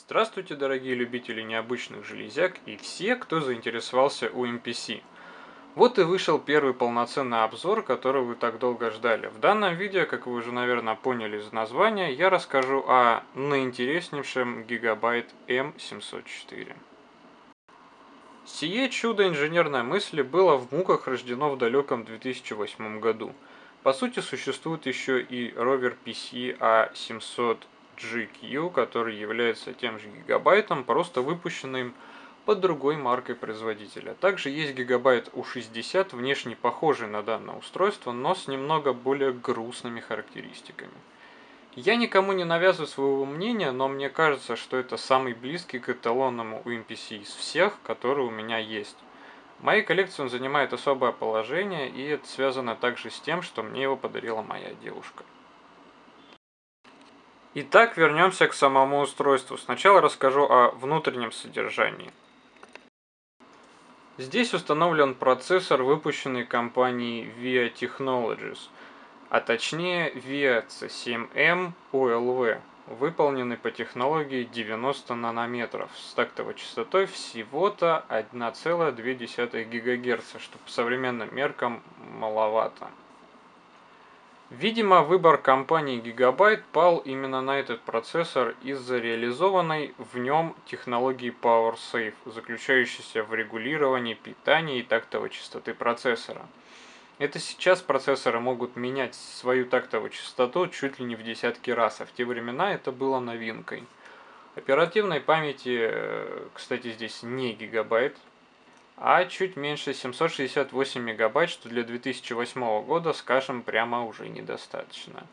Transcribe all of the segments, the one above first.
Здравствуйте, дорогие любители необычных железяк и все, кто заинтересовался у MPC. Вот и вышел первый полноценный обзор, который вы так долго ждали. В данном видео, как вы уже, наверное, поняли из названия, я расскажу о наинтереснейшем Gigabyte M704. Сие чудо инженерной мысли было в муках рождено в далеком 2008 году. По сути, существует еще и ровер PC A700 GQ, который является тем же гигабайтом, просто выпущенным под другой маркой производителя. Также есть гигабайт U60, внешне похожий на данное устройство, но с немного более грустными характеристиками. Я никому не навязываю своего мнения, но мне кажется, что это самый близкий к эталонному UMPC из всех, которые у меня есть. В моей коллекции он занимает особое положение, и это связано также с тем, что мне его подарила моя девушка. Итак, вернемся к самому устройству. Сначала расскажу о внутреннем содержании. Здесь установлен процессор, выпущенный компанией VIA Technologies, а точнее VIA C7M OLV, выполненный по технологии 90 нанометров с тактовой частотой всего-то 1,2 ГГц, что по современным меркам маловато. Видимо, выбор компании Gigabyte пал именно на этот процессор из-за реализованной в нем технологии PowerSafe, заключающейся в регулировании питания и тактовой частоты процессора. Это сейчас процессоры могут менять свою тактовую частоту чуть ли не в десятки раз, а в те времена это было новинкой. Оперативной памяти, э, кстати, здесь не гигабайт, а чуть меньше 768 мегабайт, что для 2008 года, скажем, прямо уже недостаточно.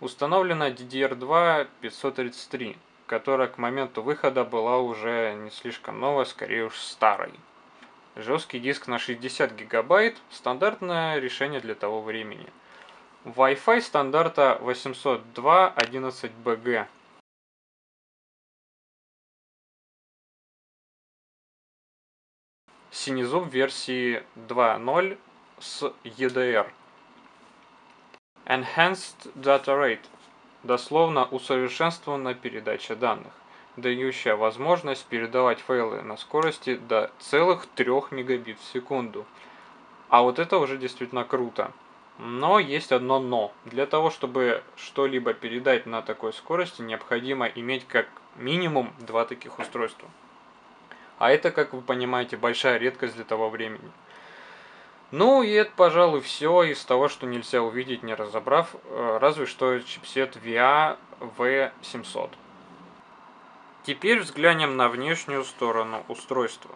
Установлена DDR2 533, которая к моменту выхода была уже не слишком новой, скорее уж старой. Жесткий диск на 60 гигабайт – стандартное решение для того времени. Wi-Fi стандарта 802.11bg Синезуб версии 2.0 с EDR. Enhanced Data Rate. Дословно усовершенствованная передача данных, дающая возможность передавать файлы на скорости до целых 3 мегабит в секунду. А вот это уже действительно круто. Но есть одно но. Для того, чтобы что-либо передать на такой скорости, необходимо иметь как минимум два таких устройства. А это, как вы понимаете, большая редкость для того времени. Ну и это, пожалуй, все из того, что нельзя увидеть, не разобрав, э, разве что чипсет VIA V700. Теперь взглянем на внешнюю сторону устройства.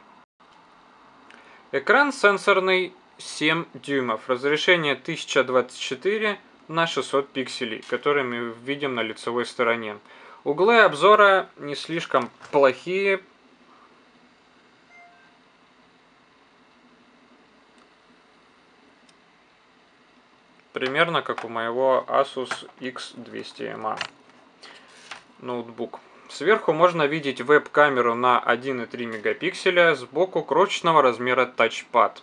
Экран сенсорный 7 дюймов, разрешение 1024 на 600 пикселей, которые мы видим на лицевой стороне. Углы обзора не слишком плохие, Примерно как у моего Asus X200MA ноутбук. Сверху можно видеть веб-камеру на 1,3 мегапикселя, сбоку крошечного размера тачпад.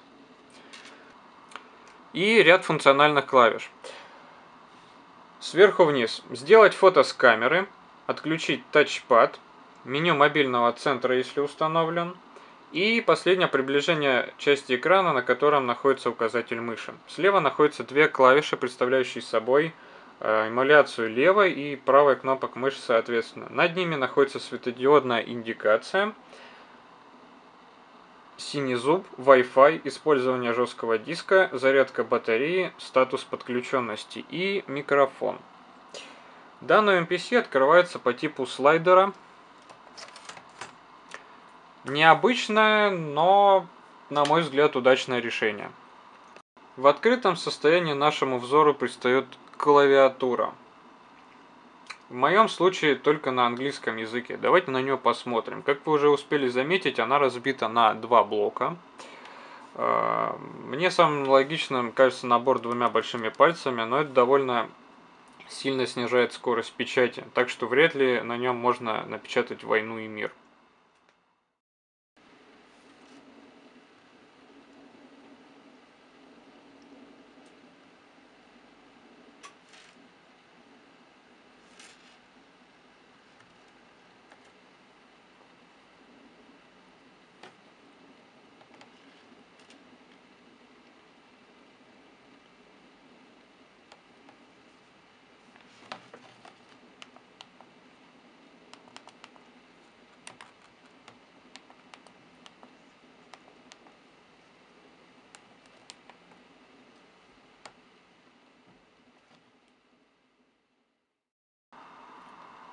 И ряд функциональных клавиш. Сверху вниз. Сделать фото с камеры, отключить тачпад, меню мобильного центра, если установлен, и последнее приближение части экрана, на котором находится указатель мыши. Слева находятся две клавиши, представляющие собой э, эмуляцию левой и правой кнопок мыши соответственно. Над ними находится светодиодная индикация, синий зуб, Wi-Fi, использование жесткого диска, зарядка батареи, статус подключенности и микрофон. Данный MPC открывается по типу слайдера – Необычное, но, на мой взгляд, удачное решение. В открытом состоянии нашему взору предстает клавиатура. В моем случае только на английском языке. Давайте на нее посмотрим. Как вы уже успели заметить, она разбита на два блока. Э, мне самым логичным кажется набор двумя большими пальцами, но это довольно сильно снижает скорость печати, так что вряд ли на нем можно напечатать «Войну и мир».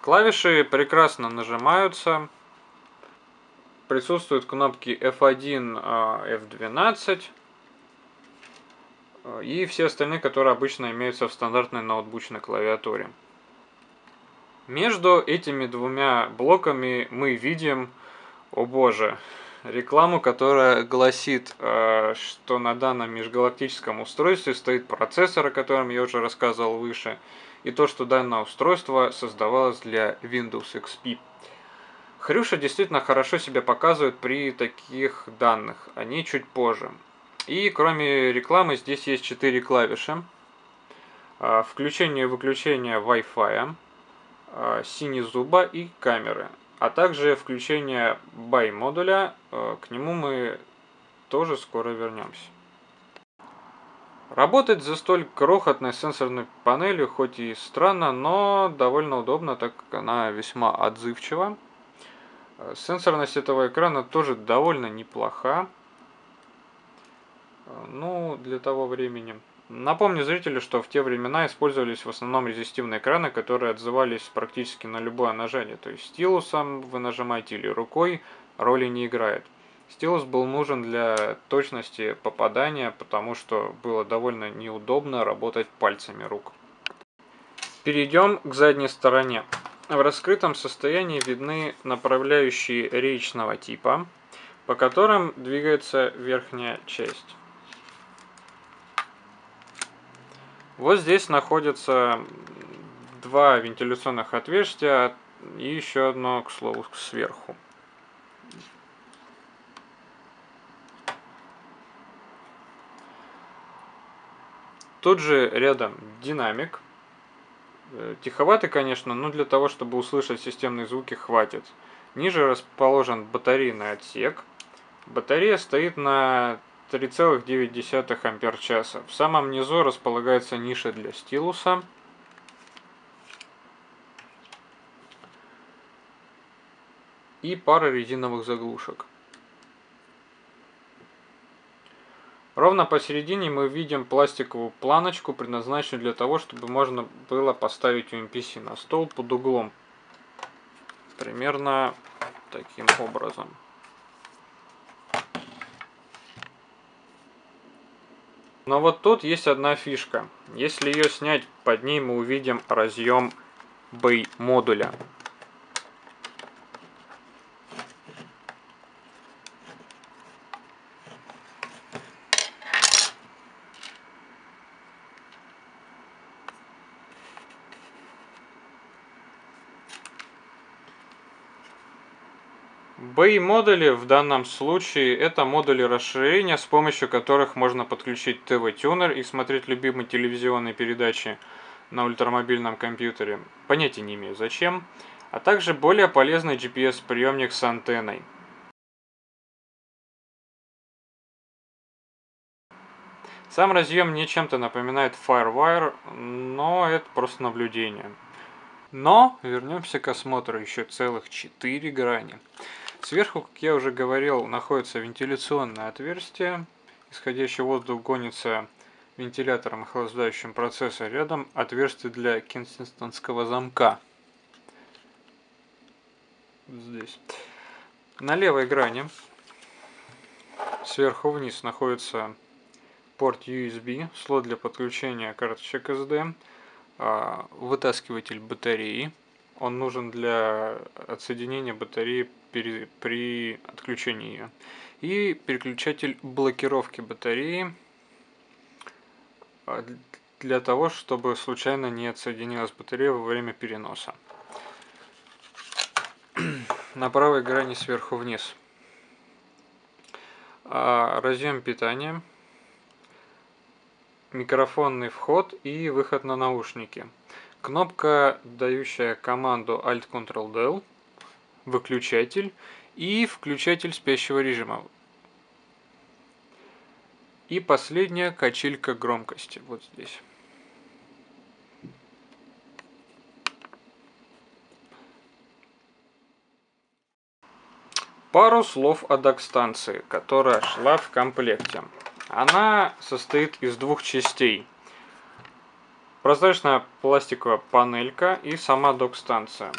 Клавиши прекрасно нажимаются. Присутствуют кнопки F1, F12 а, и все остальные, которые обычно имеются в стандартной ноутбучной клавиатуре. Между этими двумя блоками мы видим, о боже, рекламу, которая гласит, а, что на данном межгалактическом устройстве стоит процессор, о котором я уже рассказывал выше, и то, что данное устройство создавалось для Windows XP. Хрюша действительно хорошо себя показывает при таких данных, они чуть позже. И кроме рекламы здесь есть четыре клавиши. А, включение и выключение Wi-Fi, а, зуба и камеры. А также включение BY модуля, а, к нему мы тоже скоро вернемся. Работать за столь крохотной сенсорной панелью хоть и странно, но довольно удобно, так как она весьма отзывчива. Сенсорность этого экрана тоже довольно неплоха. Ну, для того времени. Напомню зрителю, что в те времена использовались в основном резистивные экраны, которые отзывались практически на любое нажатие. То есть стилусом вы нажимаете или рукой, роли не играет. Стилус был нужен для точности попадания, потому что было довольно неудобно работать пальцами рук. Перейдем к задней стороне. В раскрытом состоянии видны направляющие речного типа, по которым двигается верхняя часть. Вот здесь находятся два вентиляционных отверстия и еще одно, к слову, сверху. Тут же рядом динамик. Э, тиховатый, конечно, но для того, чтобы услышать системные звуки, хватит. Ниже расположен батарейный отсек. Батарея стоит на 3,9 ампер часа. В самом низу располагается ниша для стилуса. И пара резиновых заглушек. Ровно посередине мы видим пластиковую планочку, предназначенную для того, чтобы можно было поставить UMPC на стол под углом. Примерно таким образом. Но вот тут есть одна фишка. Если ее снять, под ней мы увидим разъем B модуля. BI-модули в данном случае это модули расширения, с помощью которых можно подключить ТВ-тюнер и смотреть любимые телевизионные передачи на ультрамобильном компьютере. Понятия не имею зачем. А также более полезный GPS-приемник с антенной. Сам разъем мне чем-то напоминает FireWire, но это просто наблюдение. Но вернемся к осмотру еще целых 4 грани. Сверху, как я уже говорил, находится вентиляционное отверстие. Исходящий воздух гонится вентилятором охлаждающим процесса. Рядом отверстие для кенсингтонского замка. Здесь. На левой грани сверху вниз находится порт USB, слот для подключения карточек SD, а, вытаскиватель батареи. Он нужен для отсоединения батареи при, при отключении ее. И переключатель блокировки батареи а, для того, чтобы случайно не отсоединилась батарея во время переноса. На правой грани сверху вниз. А, разъем питания, микрофонный вход и выход на наушники. Кнопка, дающая команду Alt-Ctrl-Del выключатель и включатель спящего режима. И последняя качелька громкости вот здесь. Пару слов о док-станции, которая шла в комплекте. Она состоит из двух частей. Прозрачная пластиковая панелька и сама док-станция.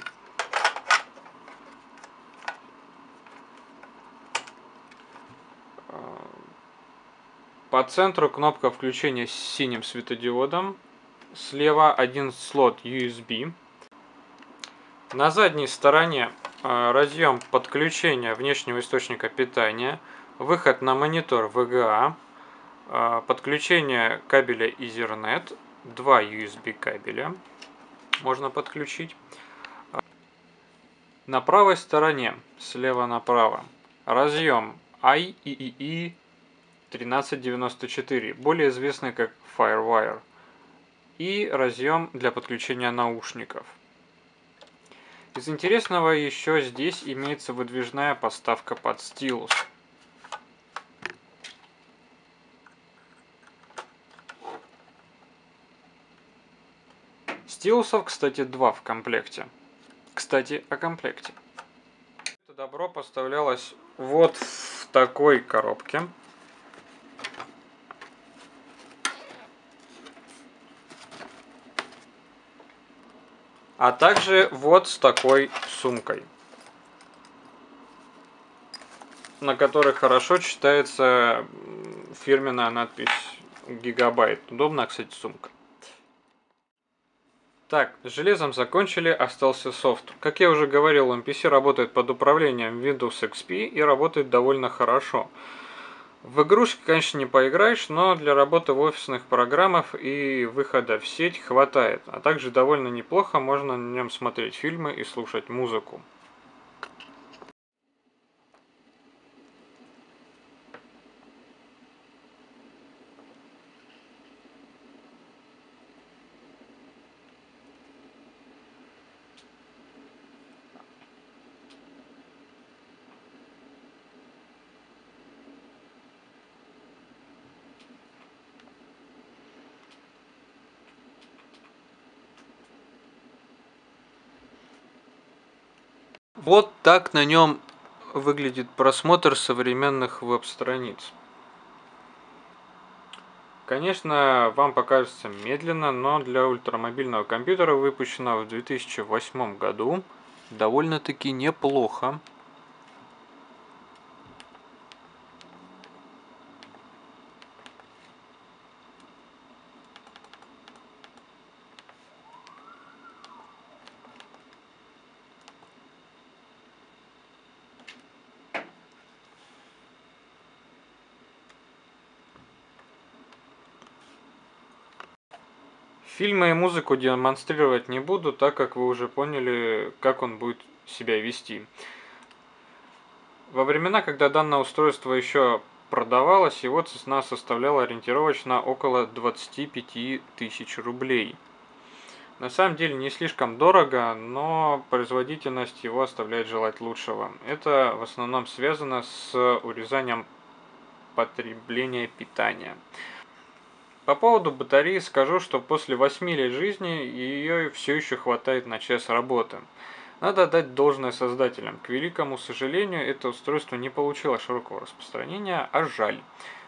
По центру кнопка включения с синим светодиодом. Слева один слот USB. На задней стороне э, разъем подключения внешнего источника питания, выход на монитор VGA, э, подключение кабеля Ethernet, два USB кабеля можно подключить. На правой стороне, слева направо, разъем IEEE 1394, более известный как Firewire, и разъем для подключения наушников. Из интересного еще здесь имеется выдвижная подставка под стилус. Стилусов, кстати, два в комплекте. Кстати, о комплекте. Это добро поставлялось вот в такой коробке. А также вот с такой сумкой, на которой хорошо читается фирменная надпись Гигабайт. Удобная, кстати, сумка. Так, с железом закончили, остался софт. Как я уже говорил, MPC работает под управлением Windows XP и работает довольно хорошо. В игрушки, конечно, не поиграешь, но для работы в офисных программах и выхода в сеть хватает. А также довольно неплохо можно на нем смотреть фильмы и слушать музыку. Вот так на нем выглядит просмотр современных веб-страниц. Конечно, вам покажется медленно, но для ультрамобильного компьютера, выпущенного в 2008 году, довольно-таки неплохо. Фильмы и музыку демонстрировать не буду, так как вы уже поняли, как он будет себя вести. Во времена, когда данное устройство еще продавалось, его цена составляла ориентировочно около 25 тысяч рублей. На самом деле не слишком дорого, но производительность его оставляет желать лучшего. Это в основном связано с урезанием потребления питания. По поводу батареи скажу, что после 8 лет жизни ее все еще хватает на час работы. Надо дать должное создателям. К великому сожалению, это устройство не получило широкого распространения, а жаль.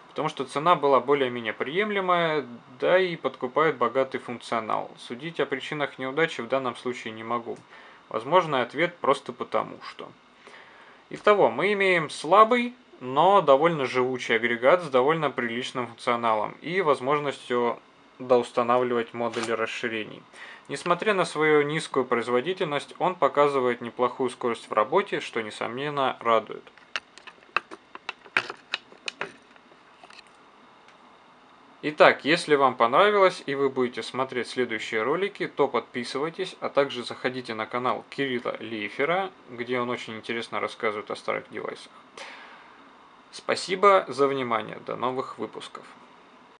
Потому что цена была более-менее приемлемая, да и подкупает богатый функционал. Судить о причинах неудачи в данном случае не могу. Возможно, ответ просто потому что. Итого, мы имеем слабый, но довольно живучий агрегат с довольно приличным функционалом и возможностью доустанавливать модули расширений. Несмотря на свою низкую производительность, он показывает неплохую скорость в работе, что несомненно радует. Итак, если вам понравилось и вы будете смотреть следующие ролики, то подписывайтесь, а также заходите на канал Кирилла Лейфера, где он очень интересно рассказывает о старых девайсах. Спасибо за внимание. До новых выпусков.